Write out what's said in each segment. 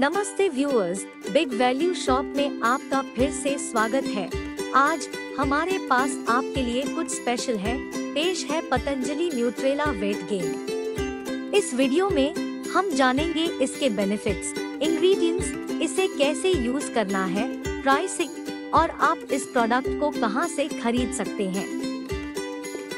नमस्ते viewers big value shop में आपका फिर से स्वागत है। आज हमारे पास आपके लिए कुछ स्पेशल है पेश है पतंजलि न्यूट्रेला वेट गेन। इस वीडियो में हम जानेंगे इसके बेनिफिट्स, इंग्रेडिएंट्स, इसे कैसे यूज़ करना है प्राइसिंग और आप इस प्रोडक्ट को कहाँ से खरीद सकते हैं।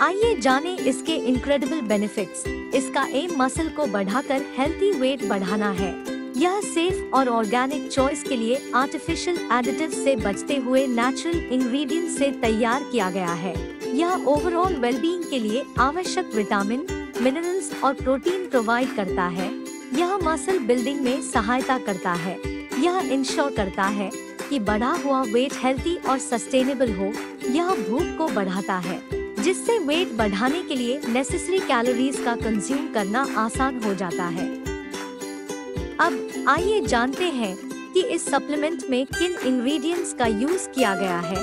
आइए जानें इसके इनक्रेडिबल बेनिफिट्स। इसका एम मसल को बढ़ाकर हेल्थी वेट बढ़ाना है। यह सेफ़ और ऑर्गेनिक चॉइस के लिए आर्टिफिशियल एडिटिव से बचते हुए नेचुरल इंग्रेडिएंट से तैयार किया गया है। यह ओवरऑल वेलबींग के लिए आवश्यक विटामिन मिनरल्स और प्रोटीन प्रोवाइड करता है। यह मसल बिल्डिंग में सहायता करता है। यह इंश्योर करता है कि बढ़ा हुआ वेट हेल्थी और सस्टेनेबल हो। यह भूख को बढ़ाता है, जिससे वेट बढ़ाने के लिए नेसेसरी कैलोरीज का कंज्यूम करना आसान हो जाता है। अब आइए जानते हैं कि इस सप्लीमेंट में किन इंग्रेडिएंट्स का यूज़ किया गया है।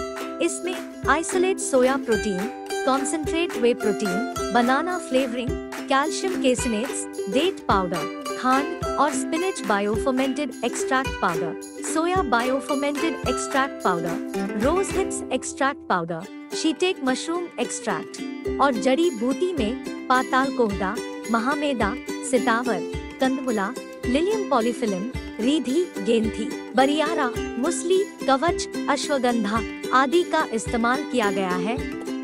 इसमें isolate soya protein concentrate whey protein banana flavouring calcium caseinates date powder खांड और spinach biofermented extract powder soya biofermented extract powder rose hips extract powder shiitake mushroom extract और जड़ी बूटी में पाताल कोहदा महामेदा, सितावर, कंदमुला लिलियम पॉलीफिलिम रीधी गेंथी बरियारा मुसली कवच अश्वगंधा आदि का इस्तेमाल किया गया है।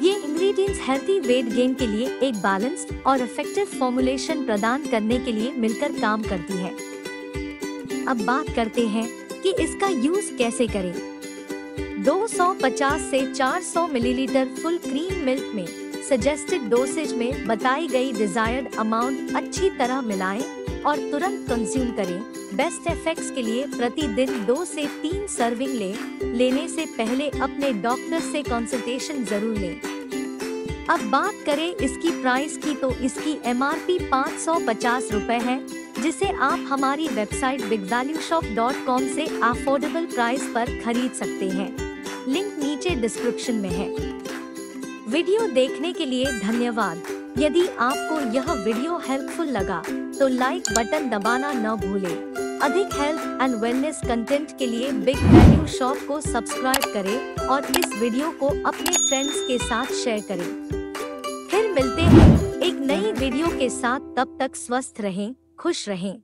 ये इंग्रेडिएंट्स हेल्थी वेट गेन के लिए एक बैलेंस्ड और इफ़ेक्टिव फॉर्मुलेशन प्रदान करने के लिए मिलकर काम करती है। अब बात करते हैं कि इसका यूज़ कैसे करें। 250 से 400 मिलीलीटर फुल क्रीम मिल्क में सजेस्टेड डोसेज में बताई गई डिजायर्ड अमाउंट अच्छी तरह मिलाएँ। और तुरंत कंज्यूम करें। बेस्ट इफेक्ट्स के लिए प्रतिदिन दो से तीन सर्विंग ले। लेने से पहले अपने डॉक्टर से कंसल्टेशन ज़रूर लें। अब बात करें इसकी प्राइस की तो इसकी एम आर पी पाँच सौ पचास रूपए है, जिसे आप हमारी website big value shop dot com ऐसी अफोर्डेबल प्राइस पर खरीद सकते हैं। लिंक नीचे डिस्क्रिप्शन में है। वीडियो देखने के लिए धन्यवाद। यदि आपको यह वीडियो हेल्पफुल लगा तो लाइक बटन दबाना न भूले। अधिक हेल्थ एंड वेलनेस कंटेंट के लिए बिग वैल्यू शॉप को सब्सक्राइब करें और इस वीडियो को अपने फ्रेंड्स के साथ शेयर करें। फिर मिलते हैं एक नई वीडियो के साथ। तब तक स्वस्थ रहें, खुश रहें।